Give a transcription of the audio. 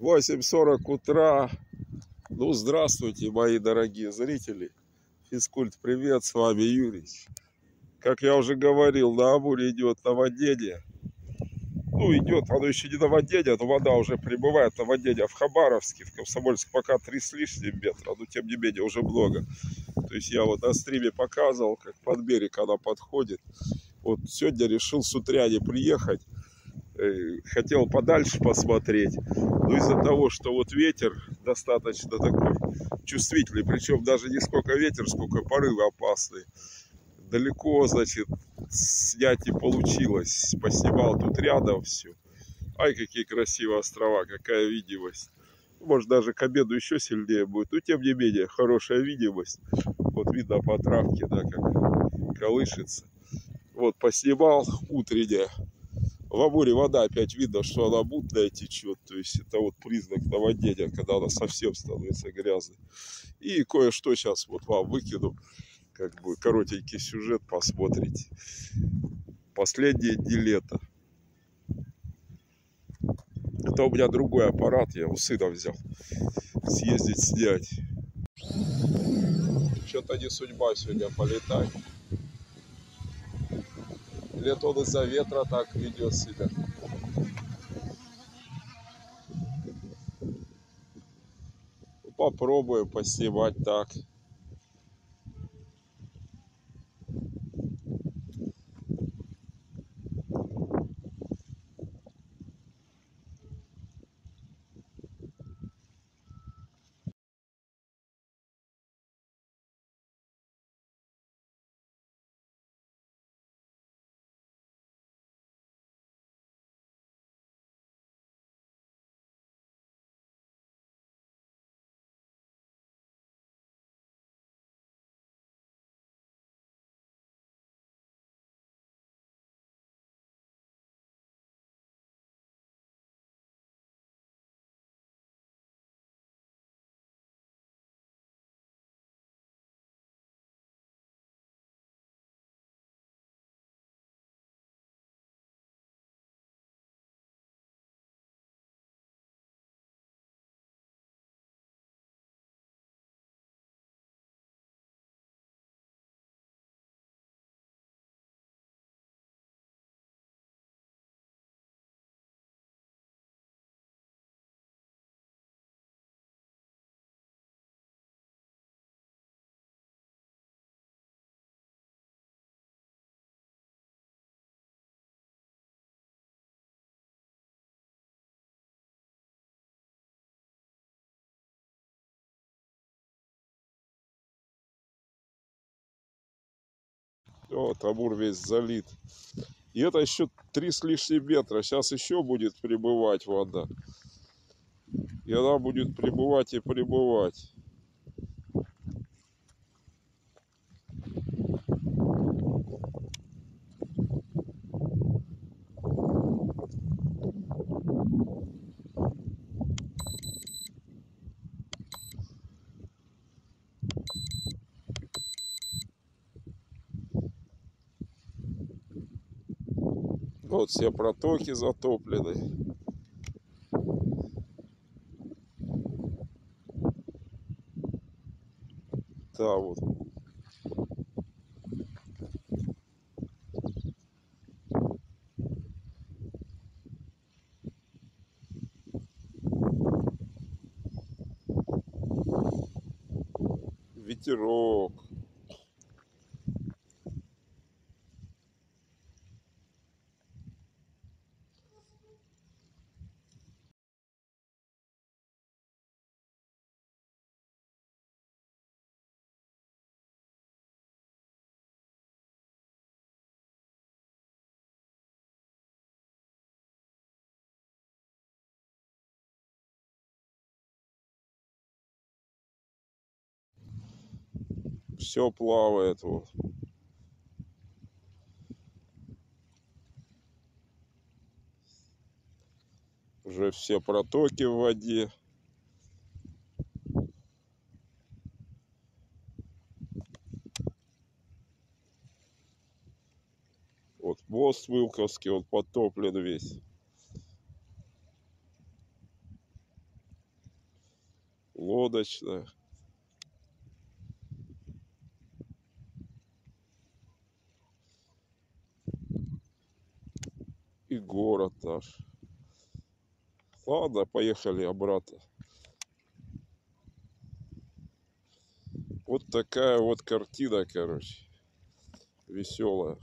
8.40 утра. Ну, здравствуйте, мои дорогие зрители. Физкульт, привет, с вами Юрий. Как я уже говорил, на Амуре идет наводнение. Ну, идет, оно еще не наводнение, но вода уже прибывает. Наводнение в Хабаровске, в Комсомольске пока три с лишним метра, но тем не менее уже много. То есть я вот на стриме показывал, как под берег она подходит. Вот сегодня решил с утра не приехать хотел подальше посмотреть. Но из-за того, что вот ветер достаточно такой чувствительный, причем даже не сколько ветер, сколько порывы опасные. Далеко, значит, снять не получилось. Поснимал тут рядом все. Ай, какие красивые острова, какая видимость. Может, даже к обеду еще сильнее будет. Но, тем не менее, хорошая видимость. Вот видно по травке, да, как колышется. Вот, поснимал утреннее в Амуре вода опять видно, что она мутная течет. То есть это вот признак наводнения, когда она совсем становится грязной. И кое-что сейчас вот вам выкину. Как бы коротенький сюжет посмотрите. Последние дни лета. Это у меня другой аппарат, я у сына взял. Съездить снять. Что-то не судьба сегодня полетать. Это он из-за ветра так ведет себя. Попробуем поснимать так. Вот, Амур весь залит. И это еще три с лишним метра. Сейчас еще будет прибывать вода. И она будет прибывать и прибывать. Вот все протоки затоплены. Да, вот. Ветерок. Все плавает вот. Уже все протоки в воде. Вот мост Вылковский, он потоплен весь. лодочная. И город наш. Ладно, поехали обратно. Вот такая вот картина, короче, веселая.